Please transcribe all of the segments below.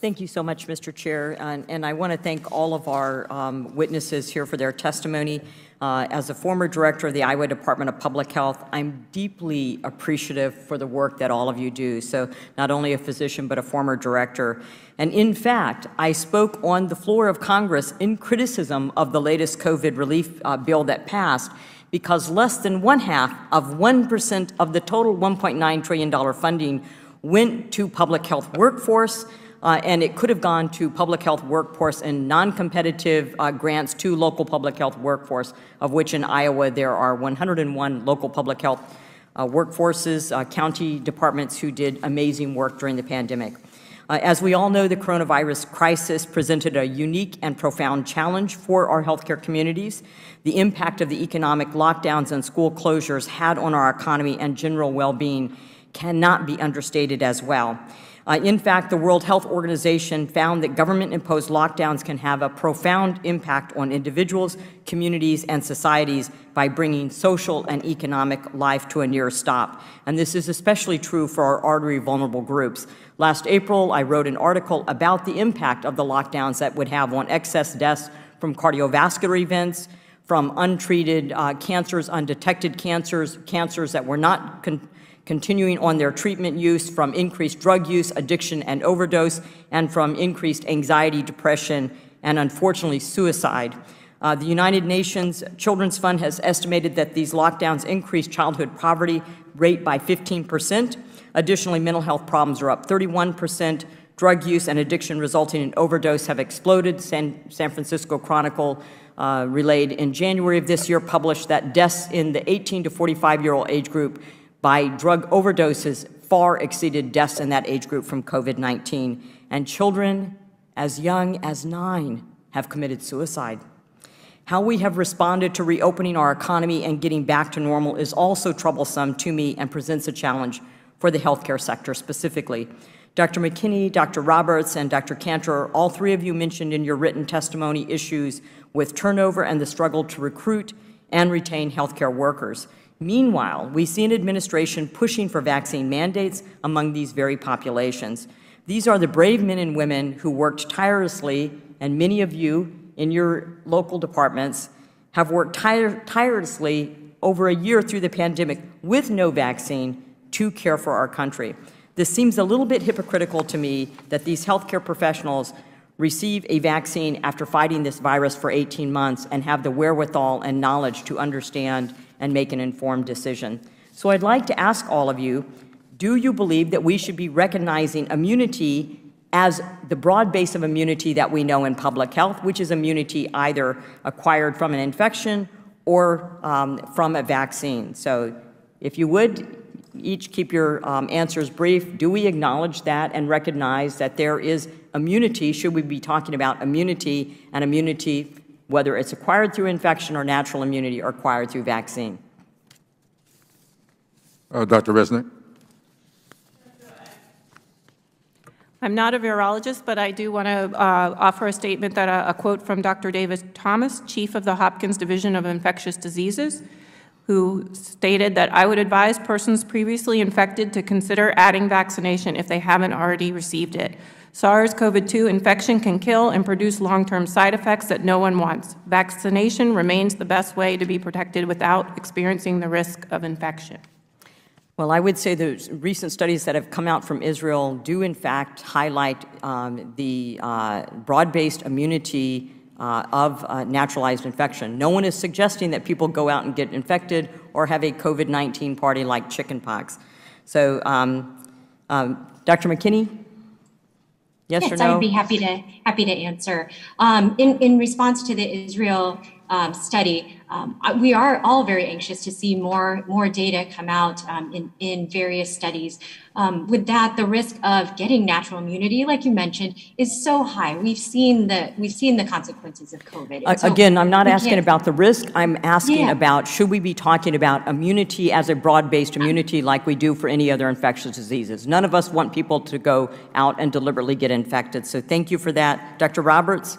Thank you so much, Mr. Chair, and, and I want to thank all of our um, witnesses here for their testimony. Uh, as a former director of the Iowa Department of Public Health, I'm deeply appreciative for the work that all of you do. So not only a physician, but a former director. And in fact, I spoke on the floor of Congress in criticism of the latest COVID relief uh, bill that passed because less than one half of 1% of the total $1.9 trillion funding went to public health workforce, uh, and it could have gone to public health workforce and non-competitive uh, grants to local public health workforce, of which in Iowa there are 101 local public health uh, workforces, uh, county departments who did amazing work during the pandemic. Uh, as we all know, the coronavirus crisis presented a unique and profound challenge for our healthcare communities. The impact of the economic lockdowns and school closures had on our economy and general well-being cannot be understated as well. Uh, in fact, the World Health Organization found that government-imposed lockdowns can have a profound impact on individuals, communities, and societies by bringing social and economic life to a near stop. And this is especially true for our artery vulnerable groups. Last April, I wrote an article about the impact of the lockdowns that would have on excess deaths from cardiovascular events, from untreated uh, cancers, undetected cancers, cancers that were not continuing on their treatment use from increased drug use, addiction, and overdose, and from increased anxiety, depression, and unfortunately suicide. Uh, the United Nations Children's Fund has estimated that these lockdowns increase childhood poverty rate by 15 percent. Additionally, mental health problems are up 31 percent. Drug use and addiction resulting in overdose have exploded. San, San Francisco Chronicle uh, relayed in January of this year published that deaths in the 18 to 45 year old age group by drug overdoses far exceeded deaths in that age group from COVID-19, and children as young as nine have committed suicide. How we have responded to reopening our economy and getting back to normal is also troublesome to me and presents a challenge for the healthcare sector specifically. Dr. McKinney, Dr. Roberts, and Dr. Kanter, all three of you mentioned in your written testimony issues with turnover and the struggle to recruit and retain healthcare workers. Meanwhile, we see an administration pushing for vaccine mandates among these very populations. These are the brave men and women who worked tirelessly, and many of you in your local departments have worked tire tirelessly over a year through the pandemic with no vaccine to care for our country. This seems a little bit hypocritical to me that these healthcare professionals receive a vaccine after fighting this virus for 18 months and have the wherewithal and knowledge to understand and make an informed decision. So I'd like to ask all of you, do you believe that we should be recognizing immunity as the broad base of immunity that we know in public health, which is immunity either acquired from an infection or um, from a vaccine? So if you would, each keep your um, answers brief. Do we acknowledge that and recognize that there is immunity? Should we be talking about immunity and immunity whether it's acquired through infection or natural immunity or acquired through vaccine. Uh, Dr. Resnick. I'm not a virologist, but I do want to uh, offer a statement that a, a, quote from Dr. David Thomas, chief of the Hopkins Division of Infectious Diseases, who stated that I would advise persons previously infected to consider adding vaccination if they haven't already received it. SARS-CoV-2 infection can kill and produce long-term side effects that no one wants. Vaccination remains the best way to be protected without experiencing the risk of infection. Well, I would say the recent studies that have come out from Israel do, in fact, highlight um, the uh, broad-based immunity uh, of uh, naturalized infection. No one is suggesting that people go out and get infected or have a COVID-19 party like chickenpox. So, um, um, Dr. McKinney? Yes, yes or no? I would be happy to happy to answer. Um, in in response to the Israel um, study, um, we are all very anxious to see more more data come out um, in in various studies. Um, with that, the risk of getting natural immunity, like you mentioned, is so high. We've seen the we've seen the consequences of COVID. So Again, I'm not asking about the risk. I'm asking yeah. about should we be talking about immunity as a broad-based immunity like we do for any other infectious diseases. None of us want people to go out and deliberately get infected. So thank you for that, Dr. Roberts.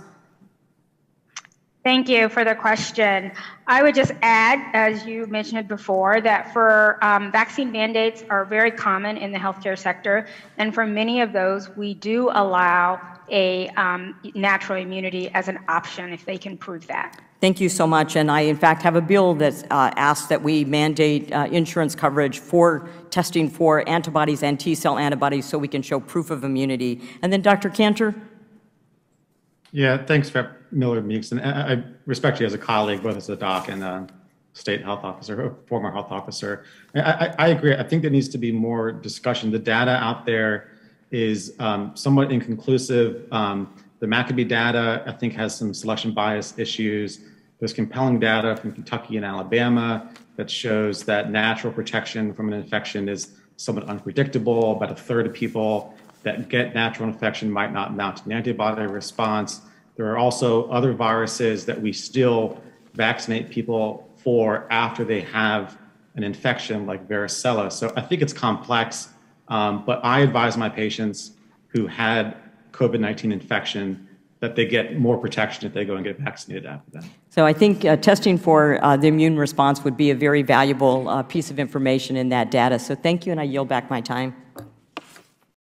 Thank you for the question. I would just add, as you mentioned before, that for um, vaccine mandates are very common in the healthcare sector, and for many of those, we do allow a um, natural immunity as an option if they can prove that. Thank you so much. And I, in fact, have a bill that uh, asks that we mandate uh, insurance coverage for testing for antibodies and T-cell antibodies so we can show proof of immunity. And then Dr. Kanter? Yeah, thanks, Rep. Miller Meeks. And I, respect you as a colleague, both as a doc and a state health officer, or former health officer. I, I, I agree. I think there needs to be more discussion. The data out there is um, somewhat inconclusive. Um, the Maccabi data, I think, has some selection bias issues. There's compelling data from Kentucky and Alabama that shows that natural protection from an infection is somewhat unpredictable. About a third of people that get natural infection might not mount an antibody response. There are also other viruses that we still vaccinate people for after they have an infection like varicella. So I think it's complex, um, but I advise my patients who had COVID 19 infection that they get more protection if they go and get vaccinated after that. So I think uh, testing for uh, the immune response would be a very valuable uh, piece of information in that data. So thank you, and I yield back my time.